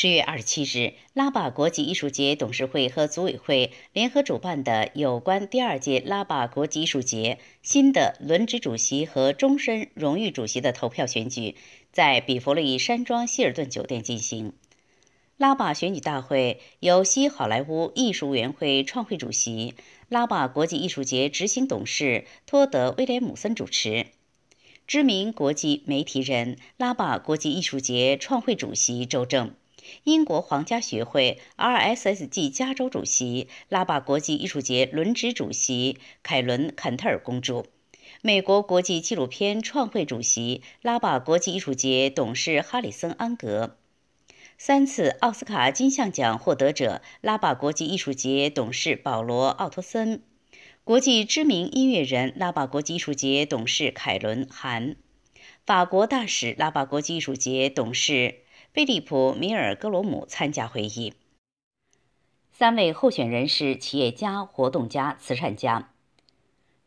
十月二十七日，拉巴国际艺术节董事会和组委会联合主办的有关第二届拉巴国际艺术节新的轮值主席和终身荣誉主席的投票选举，在比弗利山庄希尔顿酒店进行。拉巴选举大会由西好莱坞艺术委员会创会主席、拉巴国际艺术节执行董事托德·威廉姆森主持。知名国际媒体人、拉巴国际艺术节创会主席周正。英国皇家学会 RSSG 加州主席、拉巴国际艺术节轮值主席凯伦·坎特尔公主，美国国际纪录片创会主席、拉巴国际艺术节董事哈里森·安格，三次奥斯卡金像奖获得者、拉巴国际艺术节董事保罗·奥托森，国际知名音乐人、拉巴国际艺术节董事凯伦·韩，法国大使、拉巴国际艺术节董事。菲利普·米尔格罗姆参加会议。三位候选人是企业家、活动家、慈善家。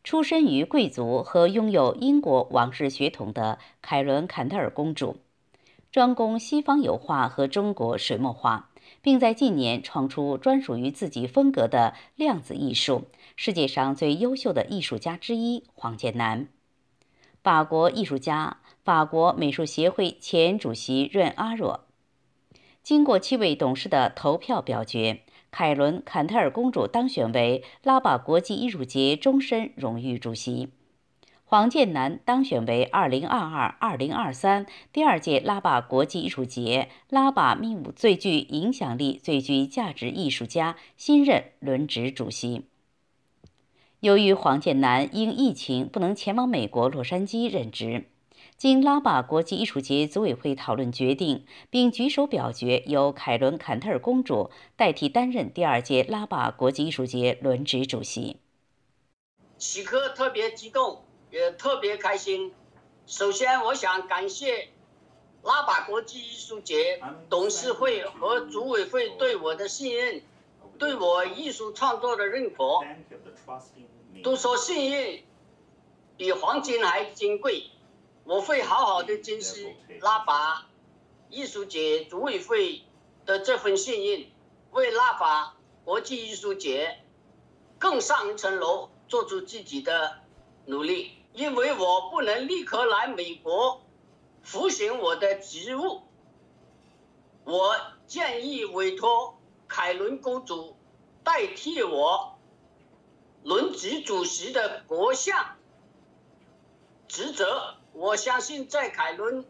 出身于贵族和拥有英国王室血统的凯伦·坎特尔公主，专攻西方油画和中国水墨画，并在近年创出专属于自己风格的量子艺术。世界上最优秀的艺术家之一黄建南，法国艺术家。法国美术协会前主席润阿若，经过七位董事的投票表决，凯伦·坎特尔公主当选为拉巴国际艺术节终身荣誉主席，黄建南当选为2022-2023第二届拉巴国际艺术节拉巴秘鲁最具影响力、最具价值艺术家新任轮值主席。由于黄建南因疫情不能前往美国洛杉矶任职。经拉巴国际艺术节组委会讨论决定，并举手表决，由凯伦·坎特尔公主代替担任第二届拉巴国际艺术节轮值主席。此刻特别激动，也特别开心。首先，我想感谢拉巴国际艺术节董事会和组委会对我的信任，对我艺术创作的认可。都说信任比黄金还金贵。我会好好的珍惜拉法艺术节组委会的这份信任，为拉法国际艺术节更上一层楼做出自己的努力。因为我不能立刻来美国服行我的职务，我建议委托凯伦公主代替我轮值主席的国相职责。我相信，在凯伦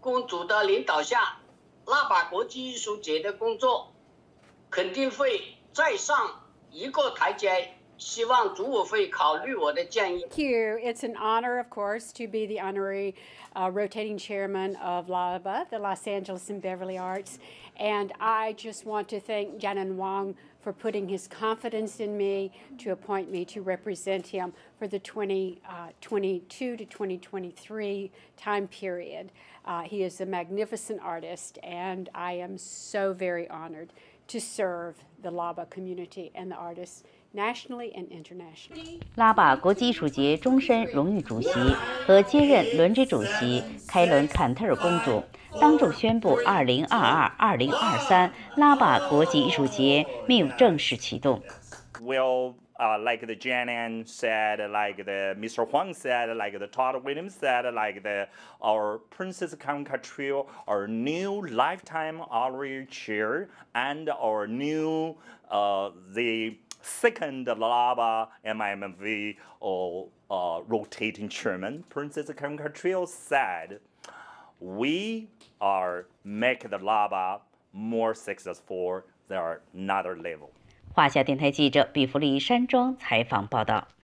公主的领导下，那把国际艺术节的工作肯定会再上一个台阶。希望组委会考虑我的建议。Thank you. It's an honor, of course, to be the honorary uh, rotating chairman of LABA, the Los Angeles and Beverly Arts. And I just want to thank Janan Wang for putting his confidence in me to appoint me to represent him for the 2022 uh, to 2023 time period. Uh, he is a magnificent artist, and I am so very honored to serve the LABA community and the artists 拉巴国际艺术节终身荣誉主席和接任轮值主席凯伦·坎特尔公主当众宣布，2022-2023拉巴国际艺术节命正式启动。Well, uh, like the Janan said, like the Mr. Huang said, like the Todd Williams said, like the our Princess Kanka Trio, our new lifetime honorary chair, and our new uh, the second LABA MMV or uh, rotating chairman, Princess Kanka Trio said, we are make the LABA more successful. There are another level. 华夏电台记者比弗利山庄采访报道。